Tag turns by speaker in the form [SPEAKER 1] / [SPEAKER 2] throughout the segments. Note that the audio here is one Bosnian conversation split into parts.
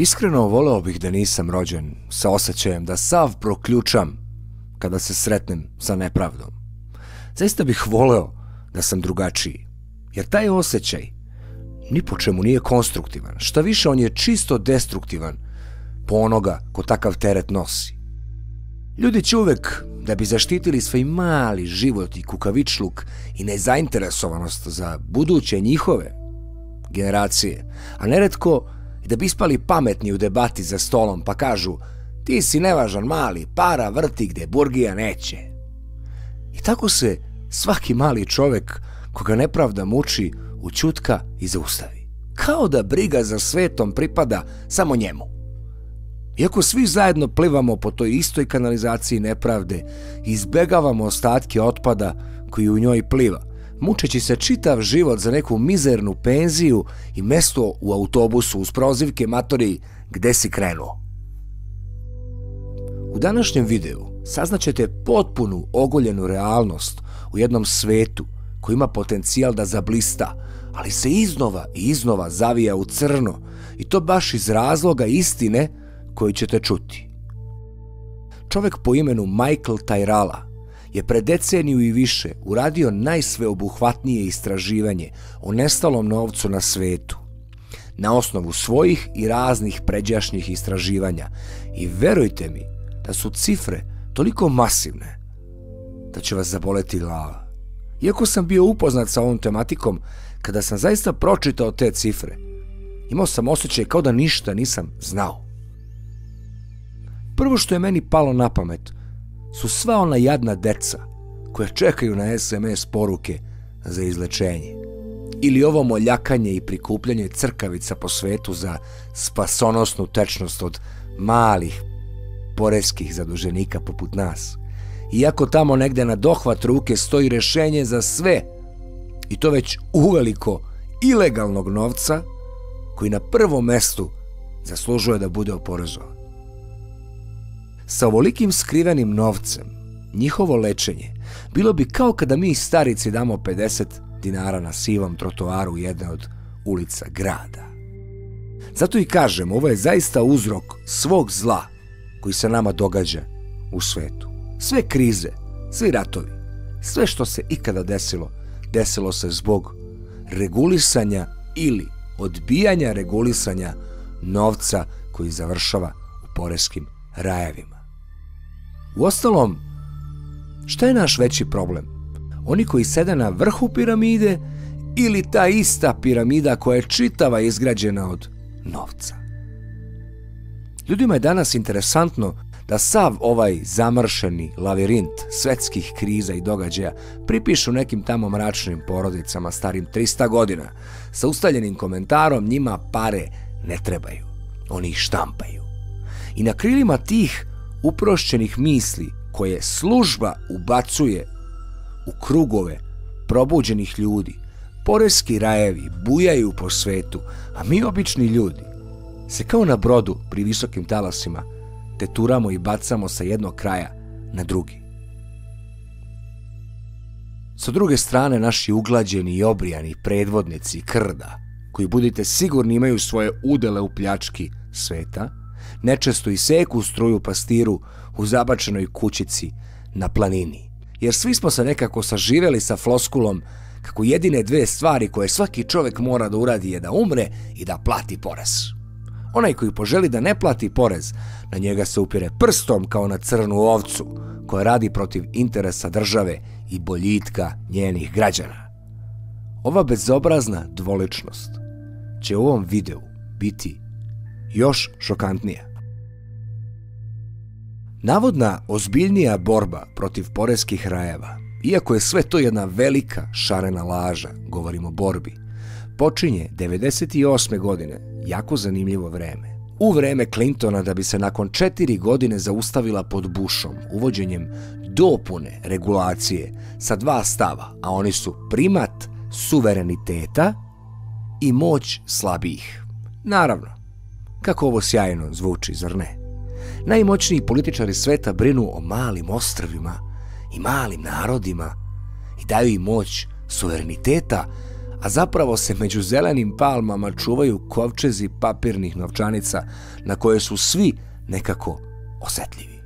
[SPEAKER 1] Iskreno voleo bih da nisam rođen sa osjećajem da sav proključam kada se sretnem sa nepravdom. Zaista bih voleo da sam drugačiji, jer taj osjećaj ni po čemu nije konstruktivan. Šta više, on je čisto destruktivan po onoga ko takav teret nosi. Ljudi će uvek, da bi zaštitili svoj mali život i kukavičluk i nezainteresovanost za buduće njihove generacije, a neretko da bi ispali pametni u debati za stolom pa kažu ti si nevažan mali, para vrti gde Burgija neće. I tako se svaki mali čovek koga nepravda muči učutka i zaustavi. Kao da briga za svetom pripada samo njemu. Iako svi zajedno plivamo po toj istoj kanalizaciji nepravde izbegavamo ostatke otpada koji u njoj pliva, mučeći se čitav život za neku mizernu penziju i mesto u autobusu uz prozivke matori gde si krenuo. U današnjem videu saznaćete potpunu ogoljenu realnost u jednom svetu koji ima potencijal da zablista, ali se iznova i iznova zavija u crno i to baš iz razloga istine koji ćete čuti. Čovek po imenu Michael Tyrala je pre deceniju i više uradio najsveobuhvatnije istraživanje o nestalom novcu na svetu. Na osnovu svojih i raznih pređašnjih istraživanja i verujte mi da su cifre toliko masivne da će vas zaboleti glava. Iako sam bio upoznat sa ovom tematikom, kada sam zaista pročitao te cifre, imao sam osjećaj kao da ništa nisam znao. Prvo što je meni palo na pamet su sva ona jadna deca koja čekaju na SMS poruke za izlečenje. Ili ovo moljakanje i prikupljanje crkavica po svetu za spasonosnu tečnost od malih poreskih zaduženika poput nas. Iako tamo negde na dohvat ruke stoji rešenje za sve, i to već uveliko ilegalnog novca, koji na prvom mestu zaslužuje da bude oporezovan. Sa ovolikim skrivenim novcem, njihovo lečenje, bilo bi kao kada mi starici damo 50 dinara na sivom trotoaru jedne od ulica grada. Zato i kažem, ovo je zaista uzrok svog zla koji se nama događa u svetu. Sve krize, svi ratovi, sve što se ikada desilo, desilo se zbog regulisanja ili odbijanja regulisanja novca koji završava u poreskim rajevima. U ostalom, šta je naš veći problem? Oni koji sede na vrhu piramide ili ta ista piramida koja je čitava izgrađena od novca? Ljudima je danas interesantno da sav ovaj zamršeni lavirint svetskih kriza i događaja pripišu nekim tamo mračnim porodicama starim 300 godina sa ustaljenim komentarom njima pare ne trebaju. Oni ih štampaju. I na krilima tih uprošćenih misli koje služba ubacuje u krugove probuđenih ljudi, poreski rajevi bujaju po svetu, a mi obični ljudi se kao na brodu pri visokim talasima te turamo i bacamo sa jednog kraja na drugi. Sa druge strane, naši uglađeni i obrijani predvodnici krda, koji budite sigurni imaju svoje udele u pljački sveta, nečesto i seku struju pastiru u zabačenoj kućici na planini. Jer svi smo se nekako saživeli sa floskulom kako jedine dve stvari koje svaki čovjek mora da uradi je da umre i da plati porez. Onaj koji poželi da ne plati porez, na njega se upire prstom kao na crnu ovcu, koja radi protiv interesa države i boljitka njenih građana. Ova bezobrazna dvoličnost će u ovom videu biti još šokantnija. Navodna ozbiljnija borba protiv poreskih rajeva, iako je sve to jedna velika šarena laža, govorimo o borbi, počinje 98. godine jako zanimljivo vreme. U vreme Clintona da bi se nakon četiri godine zaustavila pod Bushom uvođenjem dopune regulacije sa dva stava, a oni su primat suvereniteta i moć slabih. Naravno, kako ovo sjajno zvuči, zar ne? Najmoćniji političari sveta brinu o malim ostrvima i malim narodima i daju im moć suvereniteta, a zapravo se među zelenim palmama čuvaju kovčezi papirnih novčanica na koje su svi nekako osetljivi.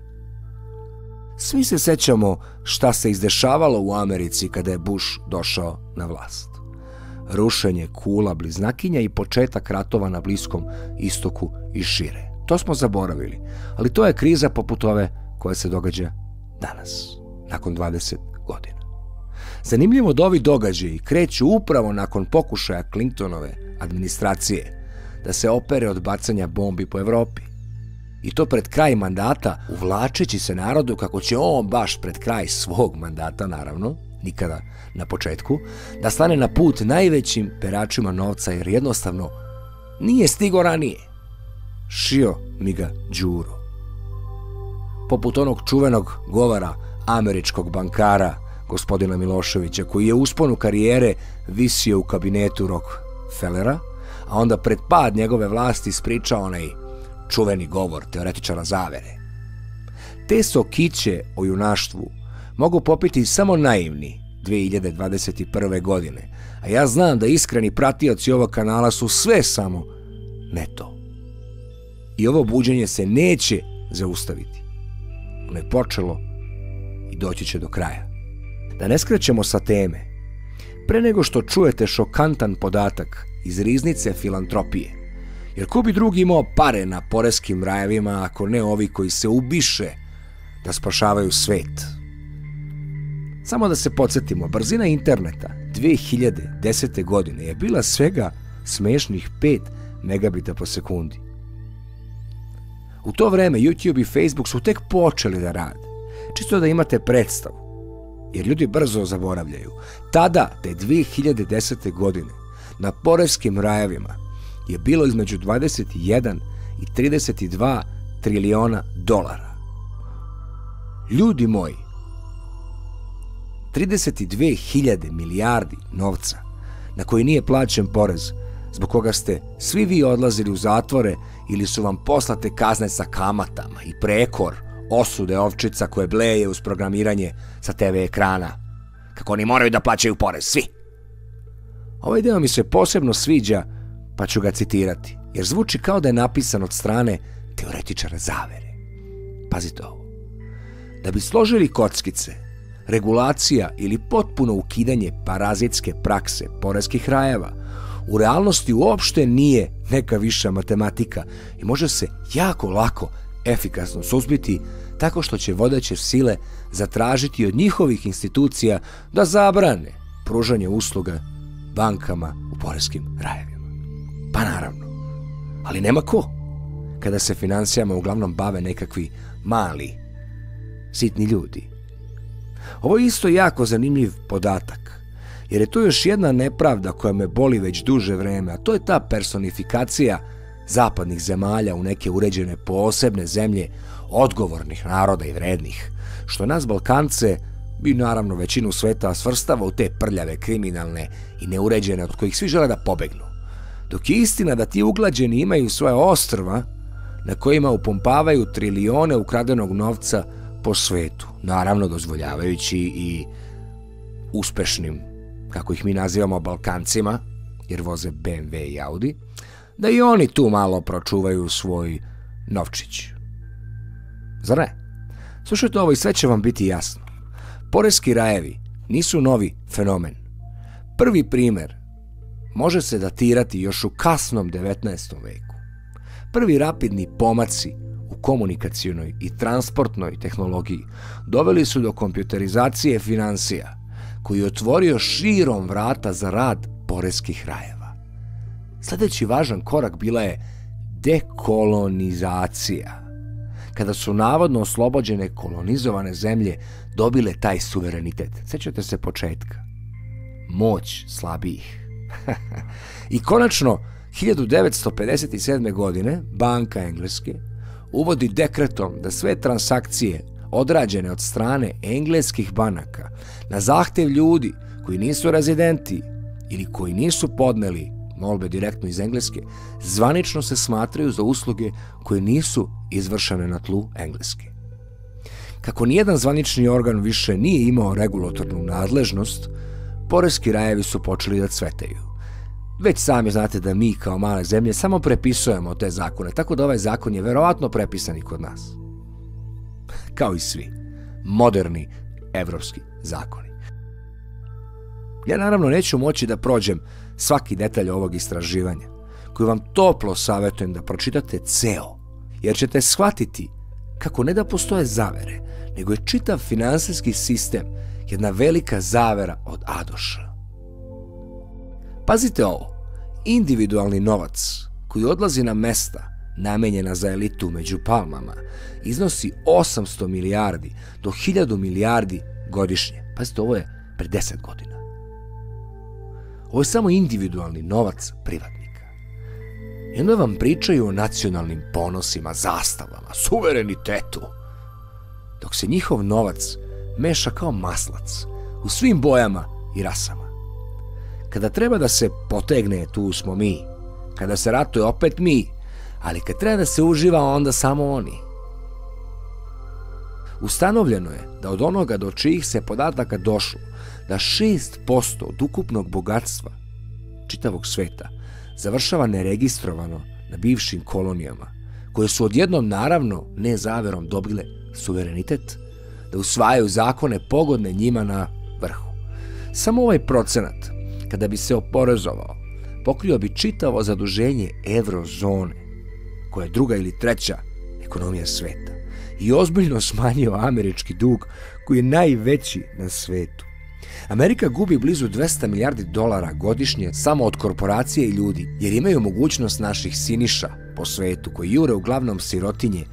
[SPEAKER 1] Svi se sećamo šta se izdešavalo u Americi kada je Bush došao na vlast. Rušenje kula bliznakinja i početak ratova na Bliskom istoku i šire. To smo zaboravili, ali to je kriza poput ove koja se događa danas, nakon 20 godina. Zanimljivo da ovi događaji kreću upravo nakon pokušaja Clintonove administracije da se opere od bacanja bombi po Evropi. I to pred kraj mandata, uvlačeći se narodu kako će on baš pred kraj svog mandata, naravno, nikada na početku, da stane na put najvećim peračima novca jer jednostavno nije stigo ranije. Šio mi ga džuro. Poput onog čuvenog govara američkog bankara gospodina Miloševića, koji je usponu karijere visio u kabinetu Rockefellera, a onda pred pad njegove vlasti spričao onaj čuveni govor teoretičara zavere. Te sokiće o junaštvu mogu popiti samo naivni 2021. godine, a ja znam da iskreni pratioci ovog kanala su sve samo ne to. I ovo buđenje se neće zaustaviti. Ono je počelo i doći će do kraja. Da ne skrećemo sa teme, pre nego što čujete šokantan podatak iz riznice filantropije, jer ko bi drugi imao pare na poreskim rajevima ako ne ovi koji se ubiše da spašavaju svet? Samo da se podsjetimo, brzina interneta 2010. godine je bila svega smešnih 5 megabita po sekundi. U to vreme YouTube i Facebook su tek počeli da rade. Čisto da imate predstavu jer ljudi brzo zaboravljaju. Tada, te 2010. godine, na porevskim rajevima je bilo između 21 i 32 triliona dolara. Ljudi moji, 32.000 milijardi novca na koji nije plaćen porez, zbog koga ste svi vi odlazili u zatvore ili su vam poslate kazne sa kamatama i prekor osude ovčica koje bleje uz programiranje sa TV ekrana. Kako oni moraju da plaćaju porez, svi. Ovaj deo mi se posebno sviđa, pa ću ga citirati, jer zvuči kao da je napisan od strane teoretičara zavere. Pazite ovo. Da bi složili kockice, regulacija ili potpuno ukidanje parazitske prakse poreskih rajeva, u realnosti uopšte nije neka viša matematika i može se jako lako efikasno suzbiti tako što će vodeće sile zatražiti od njihovih institucija da zabrane pružanje usluga bankama u porezkim rajevima. Pa naravno, ali nema ko kada se financijama uglavnom bave nekakvi mali, sitni ljudi. Ovo je isto jako zanimljiv podatak, jer je to još jedna nepravda koja me boli već duže vreme, a to je ta personifikacija zapadnih zemalja u neke uređene posebne zemlje odgovornih naroda i vrednih, što nas Balkance i naravno većinu sveta svrstava u te prljave, kriminalne i neuređene od kojih svi žele da pobegnu. Dok je istina da ti uglađeni imaju svoje ostrva na kojima upompavaju trilione ukradenog novca po svetu, naravno dozvoljavajući i uspešnim, kako ih mi nazivamo Balkancima, jer voze BMW i Audi, da i oni tu malo pročuvaju svoj novčić. Zar ne? Slušajte ovo i sve će vam biti jasno. Poreski rajevi nisu novi fenomen. Prvi primer može se datirati još u kasnom 19. veku. Prvi rapidni pomaci u komunikacijonoj i transportnoj tehnologiji doveli su do kompjuterizacije financija, koji je otvorio širom vrata za rad poreskih rajeva. Sljedeći važan korak bila je dekolonizacija – kada su navodno oslobođene kolonizovane zemlje dobile taj suverenitet. Sećate se početka. Moć slabijih. I konačno, 1957. godine, Banka Engleske uvodi dekretom da sve transakcije odrađene od strane engleskih banaka na zahtev ljudi koji nisu rezidenti ili koji nisu podneli molbe direktno iz Engleske, zvanično se smatraju za usluge koje nisu izvršene na tlu Engleske. Kako nijedan zvanični organ više nije imao regulatornu nadležnost, poreski rajevi su počeli da cvetaju. Već sami znate da mi kao male zemlje samo prepisujemo te zakone, tako da ovaj zakon je verovatno prepisan i kod nas. Kao i svi moderni evropski zakoni. Ja naravno neću moći da prođem svaki detalj ovog istraživanja, koji vam toplo savjetujem da pročitate ceo, jer ćete shvatiti kako ne da postoje zavere, nego je čitav finansijski sistem jedna velika zavera od Adoša. Pazite ovo, individualni novac koji odlazi na mesta namenjena za elitu među palmama iznosi 800 milijardi do 1000 milijardi godišnje. Pazite, ovo je pre 10 godina. Ovo je samo individualni novac privatnika. I onda vam pričaju o nacionalnim ponosima, zastavama, suverenitetu. Dok se njihov novac meša kao maslac u svim bojama i rasama. Kada treba da se potegne, tu smo mi. Kada se ratuje, opet mi. Ali kad treba da se uživa, onda samo oni. Ustanovljeno je da od onoga do čijih se podataka došlo, da 6% od ukupnog bogatstva čitavog sveta završava neregistrovano na bivšim kolonijama, koje su odjednom naravno ne zaverom dobile suverenitet, da usvajaju zakone pogodne njima na vrhu. Samo ovaj procenat, kada bi se oporezovao, pokrio bi čitavo zaduženje eurozone, koja je druga ili treća ekonomija sveta, i ozbiljno smanjio američki dug koji je najveći na svetu. Amerika gubi blizu 200 milijardi dolara godišnje samo od korporacije i ljudi, jer imaju mogućnost naših siniša po svetu koji jure uglavnom sirotinje,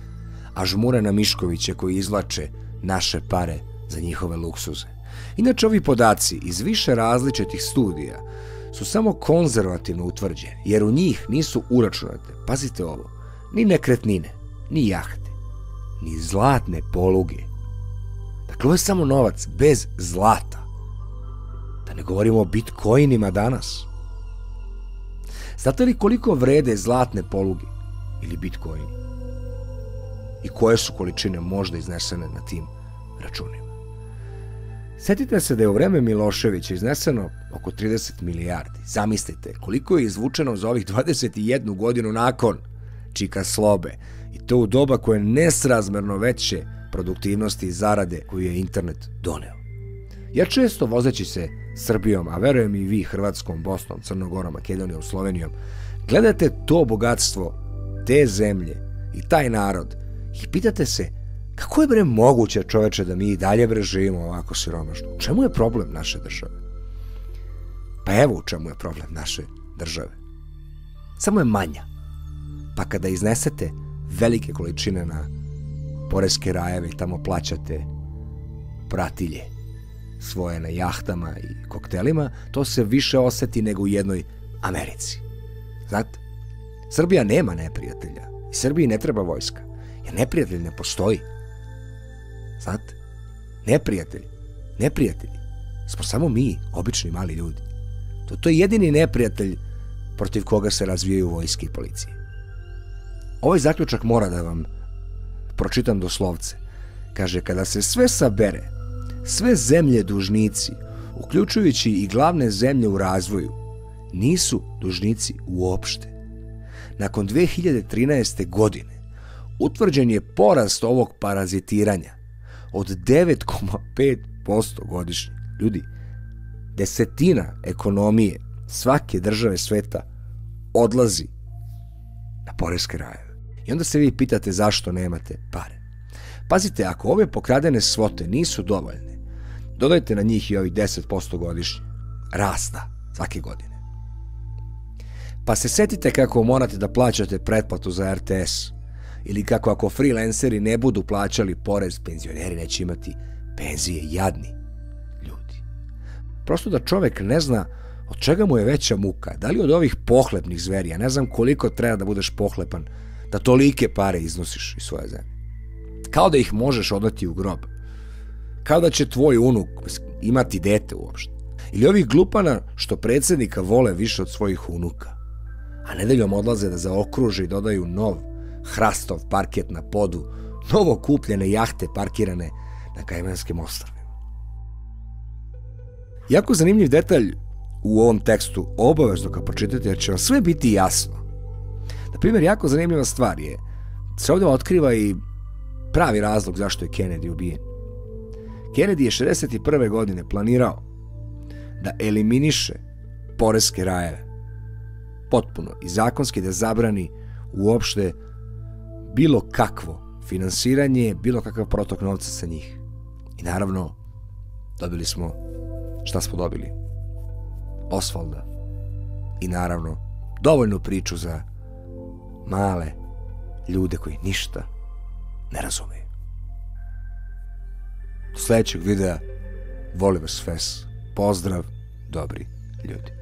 [SPEAKER 1] a žmure na Miškoviće koji izlače naše pare za njihove luksuze. Inače, ovi podaci iz više različitih studija su samo konzervativno utvrđeni, jer u njih nisu uračunate, pazite ovo, ni nekretnine, ni jahte, ni zlatne poluge. Dakle, ovo je samo novac bez zlata. Da ne govorimo o bitcoinima danas. Znate li koliko vrede zlatne poluge ili bitcoini? I koje su količine možda iznesene na tim računima? Sjetite se da je u vreme Miloševića izneseno oko 30 milijardi. Zamislite koliko je izvučeno za ovih 21 godinu nakon Čika Slobe. I to u doba koje je nesrazmerno veće produktivnosti i zarade koju je internet doneo. Ja često vozeći se Srbijom, a verujem i vi Hrvatskom, Bosnom, Crnogorom, Makedonijom, Slovenijom, gledate to bogatstvo, te zemlje i taj narod i pitate se kako je bre moguće čoveče da mi i dalje bre živimo ovako siromašno? U čemu je problem naše države? Pa evo u čemu je problem naše države. Samo je manja. Pa kada iznesete velike količine na poreske rajeve i tamo plaćate pratilje svoje na jahtama i koktelima, to se više oseti nego u jednoj Americi. Znate, Srbija nema neprijatelja i Srbiji ne treba vojska, jer neprijatelj ne postoji. Znate, neprijatelji, neprijatelji, smo samo mi, obični mali ljudi. To, to je jedini neprijatelj protiv koga se razvijaju vojske i policije. Ovaj zaključak mora da vam pročitam do slovce. Kaže, kada se sve sabere, sve zemlje dužnici, uključujući i glavne zemlje u razvoju, nisu dužnici uopšte. Nakon 2013. godine utvrđen je porast ovog parazitiranja od 9,5% godišnje. Ljudi, desetina ekonomije svake države sveta odlazi na poreske rajeve. I onda se vi pitate zašto nemate pare. Pazite, ako ove pokradene svote nisu dovoljne, dodajte na njih i ovih 10% godišnje. Rasta svake godine. Pa se setite kako morate da plaćate pretplatu za RTS ili kako ako freelanceri ne budu plaćali porez, penzioneri neće imati penzije jadni ljudi. Prosto da čovek ne zna od čega mu je veća muka, da li od ovih pohlepnih zveri, ja ne znam koliko treba da budeš pohlepan, da tolike pare iznosiš iz svoje zemlje. Kao da ih možeš odati u grob. Kao da će tvoj unuk imati dete uopšte. Ili ovih glupana što predsednika vole više od svojih unuka. A nedeljom odlaze da zaokruže i dodaju nov, hrastov parket na podu, novo kupljene jahte parkirane na Kajmanskim ostrovima. Jako zanimljiv detalj u ovom tekstu obavezno ga pročitate, jer će vam sve biti jasno. Na primjer, jako zanimljiva stvar je, se ovdje otkriva i pravi razlog zašto je Kennedy ubijen. Kennedy je 61. godine planirao da eliminiše poreske rajeve. Potpuno i zakonski da zabrani uopšte bilo kakvo finansiranje, bilo kakav protok novca sa njih. I naravno, dobili smo šta smo dobili. Osvalda. I naravno, dovoljnu priču za male ljude koji ništa ne razumeju. Do sljedećeg videa, volim vas fes. Pozdrav, dobri ljudi.